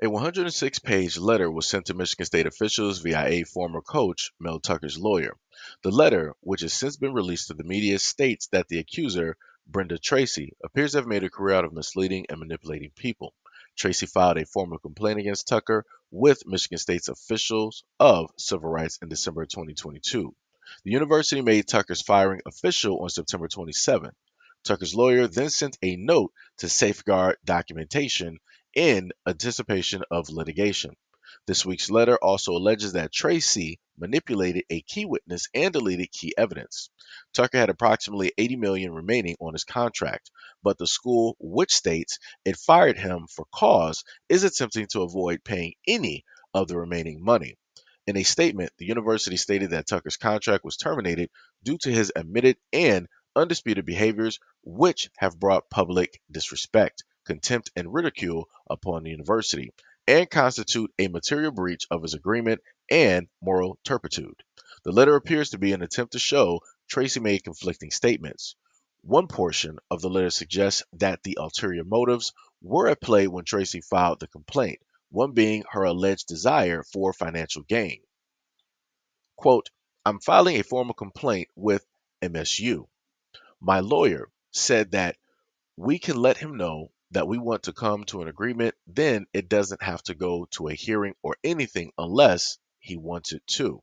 A 106 page letter was sent to Michigan State officials via a former coach, Mel Tucker's lawyer. The letter, which has since been released to the media, states that the accuser, Brenda Tracy, appears to have made a career out of misleading and manipulating people. Tracy filed a formal complaint against Tucker with Michigan State's officials of civil rights in December 2022. The university made Tucker's firing official on September 27. Tucker's lawyer then sent a note to safeguard documentation in anticipation of litigation. This week's letter also alleges that Tracy manipulated a key witness and deleted key evidence. Tucker had approximately 80 million remaining on his contract, but the school, which states it fired him for cause, is attempting to avoid paying any of the remaining money. In a statement, the university stated that Tucker's contract was terminated due to his admitted and undisputed behaviors, which have brought public disrespect contempt, and ridicule upon the university, and constitute a material breach of his agreement and moral turpitude. The letter appears to be an attempt to show Tracy made conflicting statements. One portion of the letter suggests that the ulterior motives were at play when Tracy filed the complaint, one being her alleged desire for financial gain. Quote, I'm filing a formal complaint with MSU. My lawyer said that we can let him know that we want to come to an agreement, then it doesn't have to go to a hearing or anything unless he wants it to.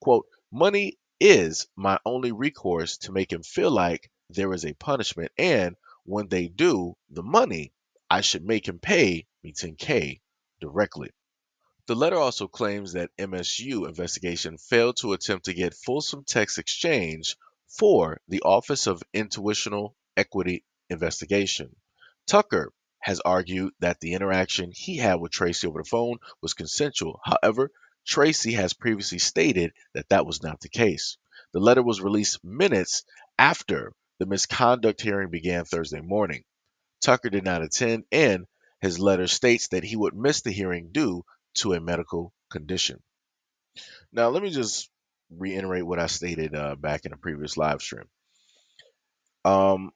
Quote, money is my only recourse to make him feel like there is a punishment, and when they do, the money, I should make him pay me 10K directly. The letter also claims that MSU investigation failed to attempt to get fulsome text exchange for the Office of Institutional Equity Investigation. Tucker has argued that the interaction he had with Tracy over the phone was consensual. However, Tracy has previously stated that that was not the case. The letter was released minutes after the misconduct hearing began Thursday morning. Tucker did not attend, and his letter states that he would miss the hearing due to a medical condition. Now, let me just reiterate what I stated uh, back in a previous live stream. Um,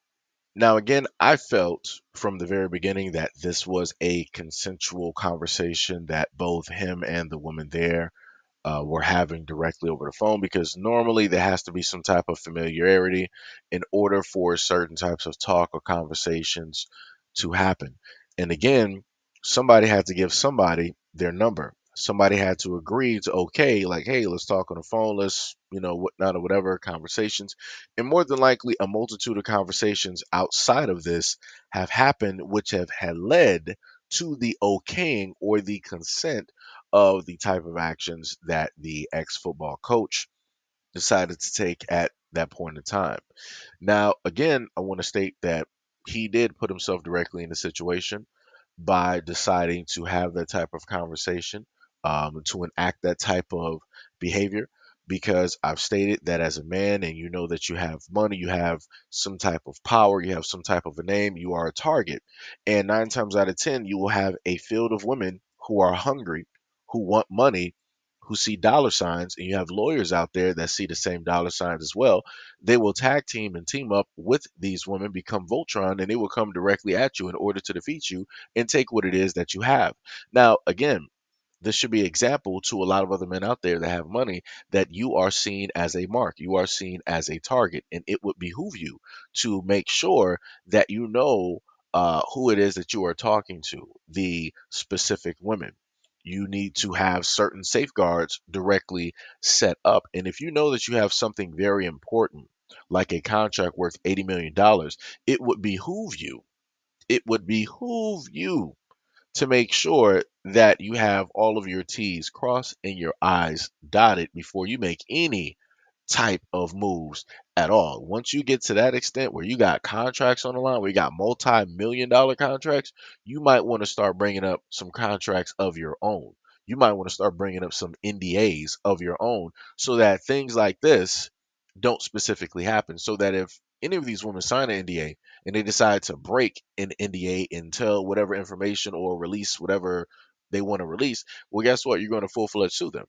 now, again, I felt from the very beginning that this was a consensual conversation that both him and the woman there uh, were having directly over the phone because normally there has to be some type of familiarity in order for certain types of talk or conversations to happen. And again, somebody had to give somebody their number somebody had to agree to okay, like, hey, let's talk on the phone, let's, you know, whatnot or whatever conversations. And more than likely, a multitude of conversations outside of this have happened, which have had led to the okaying or the consent of the type of actions that the ex football coach decided to take at that point in time. Now, again, I want to state that he did put himself directly in the situation by deciding to have that type of conversation um, to enact that type of behavior because I've stated that as a man and you know that you have money, you have some type of power, you have some type of a name, you are a target. And nine times out of 10, you will have a field of women who are hungry, who want money, who see dollar signs, and you have lawyers out there that see the same dollar signs as well. They will tag team and team up with these women, become Voltron, and they will come directly at you in order to defeat you and take what it is that you have. Now, again, this should be example to a lot of other men out there that have money that you are seen as a mark you are seen as a target and it would behoove you to make sure that you know uh, who it is that you are talking to the specific women. You need to have certain safeguards directly set up and if you know that you have something very important like a contract worth 80 million dollars it would behoove you it would behoove you to make sure that you have all of your T's crossed and your I's dotted before you make any type of moves at all. Once you get to that extent where you got contracts on the line, where you got multi-million dollar contracts, you might want to start bringing up some contracts of your own. You might want to start bringing up some NDAs of your own so that things like this don't specifically happen. So that if any of these women sign an NDA and they decide to break an NDA and tell whatever information or release whatever they want to release, well, guess what? You're going to full fledged sue them.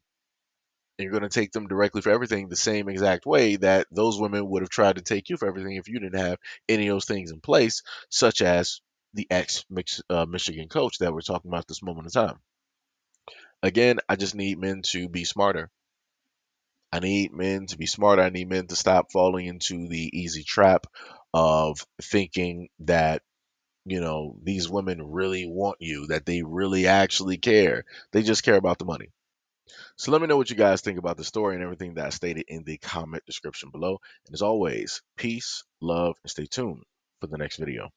And you're going to take them directly for everything the same exact way that those women would have tried to take you for everything if you didn't have any of those things in place, such as the ex uh, Michigan coach that we're talking about this moment in time. Again, I just need men to be smarter. I need men to be smarter. I need men to stop falling into the easy trap of thinking that you know these women really want you, that they really actually care. They just care about the money. So let me know what you guys think about the story and everything that I stated in the comment description below. And as always, peace, love, and stay tuned for the next video.